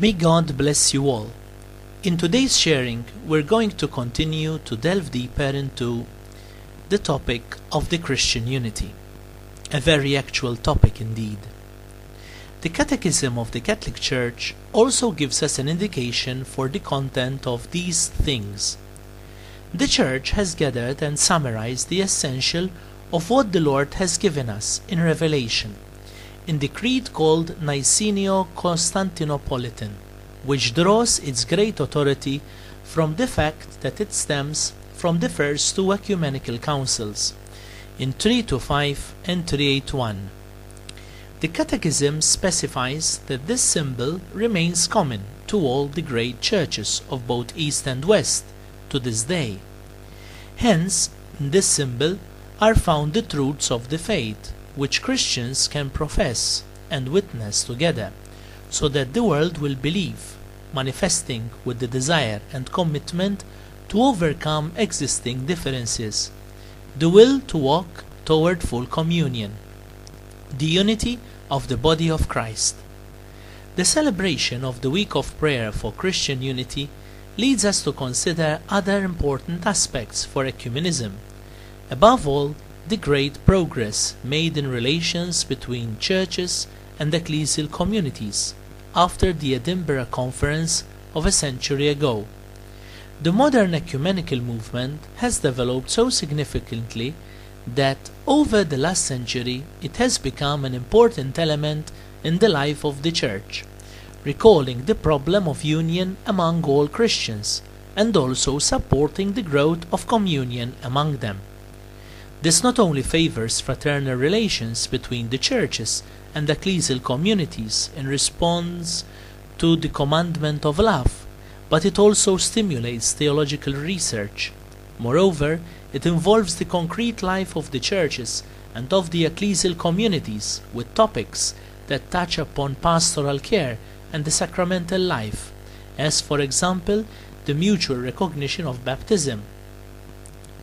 May God bless you all. In today's sharing, we're going to continue to delve deeper into the topic of the Christian unity, a very actual topic indeed. The Catechism of the Catholic Church also gives us an indication for the content of these things. The Church has gathered and summarized the essential of what the Lord has given us in Revelation in the creed called Nicenio Constantinopolitan, which draws its great authority from the fact that it stems from the first two ecumenical councils in 325 and 381. The Catechism specifies that this symbol remains common to all the great churches of both East and West to this day. Hence, in this symbol are found the truths of the faith which Christians can profess and witness together, so that the world will believe, manifesting with the desire and commitment to overcome existing differences, the will to walk toward full communion, the unity of the body of Christ. The celebration of the week of prayer for Christian unity leads us to consider other important aspects for ecumenism. Above all, the great progress made in relations between churches and ecclesial communities after the Edinburgh Conference of a century ago. The modern ecumenical movement has developed so significantly that over the last century it has become an important element in the life of the Church, recalling the problem of union among all Christians and also supporting the growth of communion among them. This not only favors fraternal relations between the churches and ecclesial communities in response to the commandment of love, but it also stimulates theological research. Moreover, it involves the concrete life of the churches and of the ecclesial communities with topics that touch upon pastoral care and the sacramental life, as for example, the mutual recognition of baptism,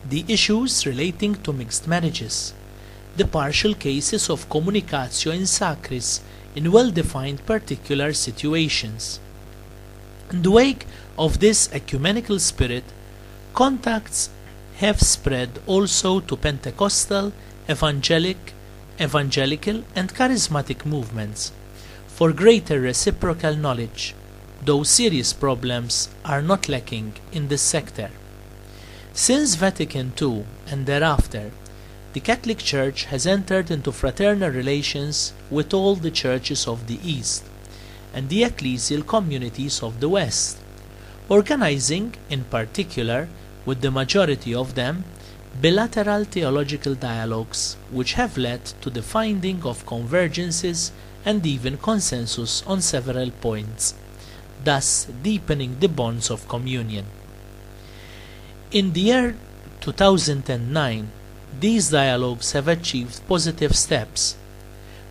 the issues relating to mixed marriages, the partial cases of communicatio in sacris in well-defined particular situations. In the wake of this ecumenical spirit, contacts have spread also to Pentecostal, evangelic, evangelical and charismatic movements for greater reciprocal knowledge, though serious problems are not lacking in this sector. Since Vatican II and thereafter, the Catholic Church has entered into fraternal relations with all the churches of the East and the ecclesial communities of the West, organizing, in particular, with the majority of them, bilateral theological dialogues which have led to the finding of convergences and even consensus on several points, thus deepening the bonds of communion. In the year 2009, these dialogues have achieved positive steps.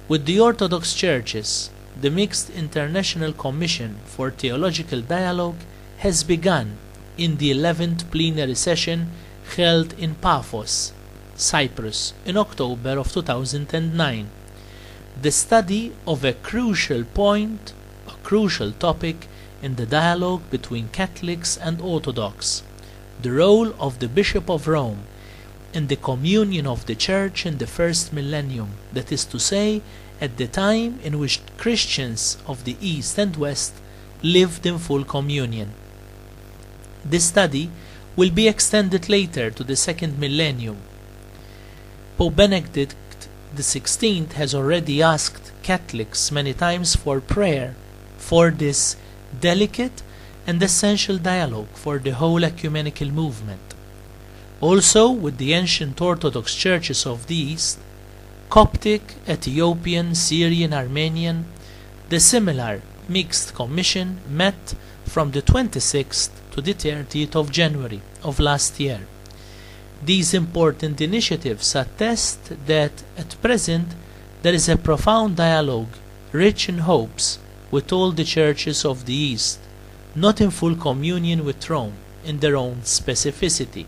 With the Orthodox churches, the Mixed International Commission for Theological Dialogue has begun in the 11th plenary session held in Paphos, Cyprus, in October of 2009. The study of a crucial point, a crucial topic in the dialogue between Catholics and Orthodox, the role of the Bishop of Rome in the communion of the Church in the first millennium, that is to say, at the time in which Christians of the East and West lived in full communion. This study will be extended later to the second millennium. Pope Benedict XVI has already asked Catholics many times for prayer for this delicate and essential dialogue for the whole ecumenical movement. Also, with the ancient Orthodox churches of the East, Coptic, Ethiopian, Syrian, Armenian, the similar mixed commission met from the 26th to the 30th of January of last year. These important initiatives attest that at present there is a profound dialogue, rich in hopes, with all the churches of the East, not in full communion with Rome in their own specificity.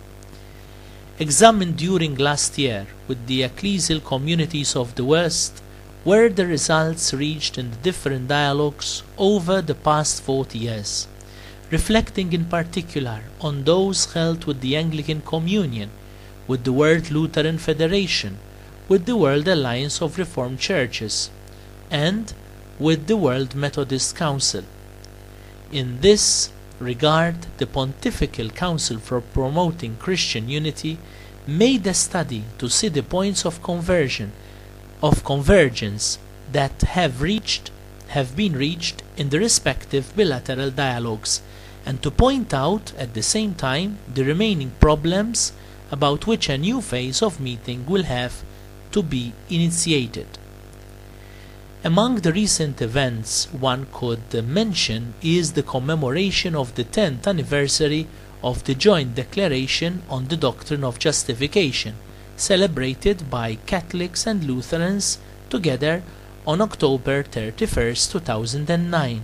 Examined during last year with the ecclesial communities of the West, were the results reached in the different dialogues over the past 40 years, reflecting in particular on those held with the Anglican Communion, with the World Lutheran Federation, with the World Alliance of Reformed Churches, and with the World Methodist Council. In this regard, the Pontifical Council for Promoting Christian Unity made a study to see the points of conversion of convergence that have reached have been reached in the respective bilateral dialogues and to point out at the same time the remaining problems about which a new phase of meeting will have to be initiated. Among the recent events one could mention is the commemoration of the 10th anniversary of the Joint Declaration on the Doctrine of Justification, celebrated by Catholics and Lutherans together on October 31, 2009.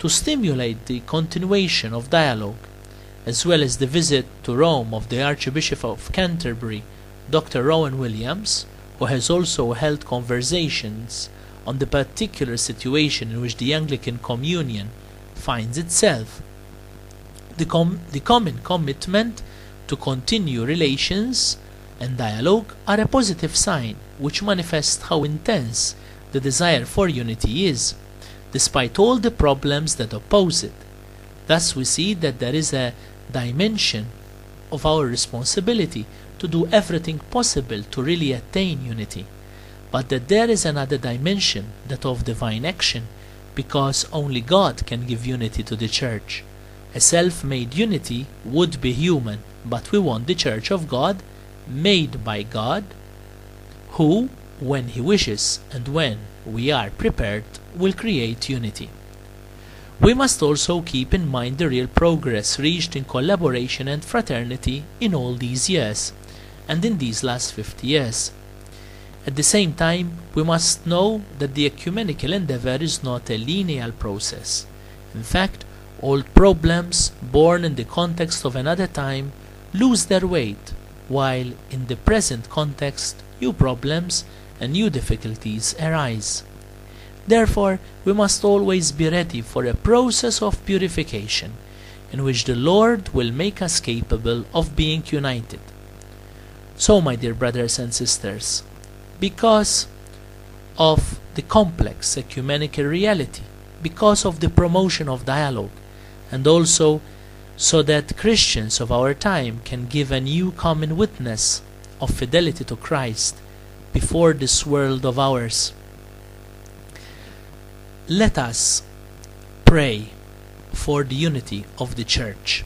To stimulate the continuation of dialogue, as well as the visit to Rome of the Archbishop of Canterbury, Dr. Rowan Williams, who has also held conversations on the particular situation in which the Anglican Communion finds itself. The, com- the common commitment to continue relations and dialogue are a positive sign which manifests how intense the desire for unity is, despite all the problems that oppose it. Thus, we see that there is a dimension of our responsibility to do everything possible to really attain unity, but that there is another dimension, that of divine action, because only God can give unity to the Church. A self made unity would be human, but we want the Church of God, made by God, who, when He wishes and when we are prepared, will create unity. We must also keep in mind the real progress reached in collaboration and fraternity in all these years, and in these last 50 years. At the same time, we must know that the ecumenical endeavor is not a linear process. In fact, old problems born in the context of another time lose their weight, while in the present context, new problems and new difficulties arise. Therefore, we must always be ready for a process of purification in which the Lord will make us capable of being united. So, my dear brothers and sisters, because of the complex ecumenical reality, because of the promotion of dialogue, and also so that Christians of our time can give a new common witness of fidelity to Christ before this world of ours. Let us pray for the unity of the Church.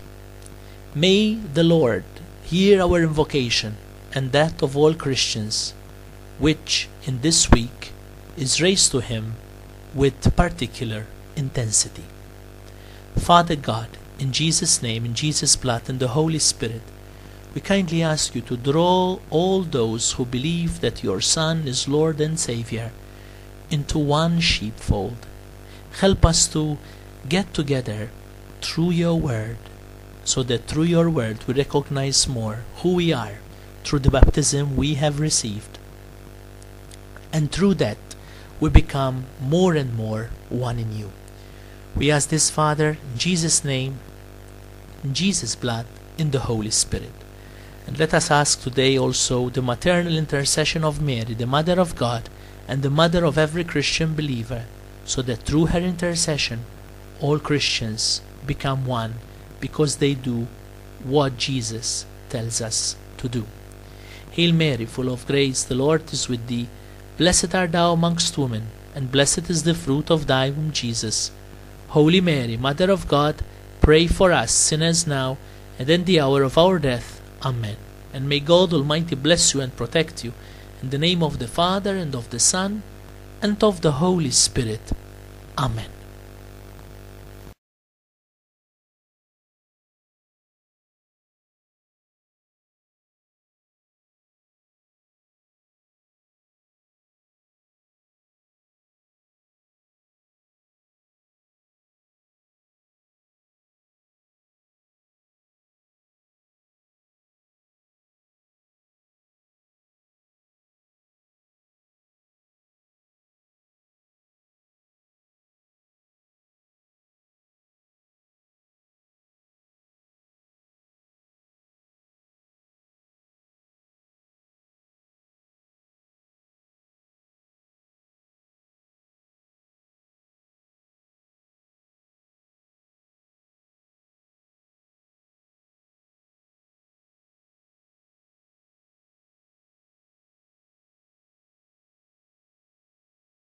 May the Lord hear our invocation and that of all Christians, which in this week is raised to Him with particular intensity. Father God, in Jesus' name, in Jesus' blood, and the Holy Spirit, we kindly ask you to draw all those who believe that your Son is Lord and Savior into one sheepfold. Help us to get together through your word, so that through your word we recognize more who we are through the baptism we have received. And through that we become more and more one in you. We ask this, Father, in Jesus' name, in Jesus' blood, in the Holy Spirit. And let us ask today also the maternal intercession of Mary, the Mother of God, and the Mother of every Christian believer, so that through her intercession all Christians become one because they do what Jesus tells us to do. Hail Mary, full of grace, the Lord is with thee. Blessed art thou amongst women, and blessed is the fruit of thy womb, Jesus. Holy Mary, Mother of God, pray for us sinners now and in the hour of our death. Amen. And may God Almighty bless you and protect you. In the name of the Father, and of the Son, and of the Holy Spirit. Amen.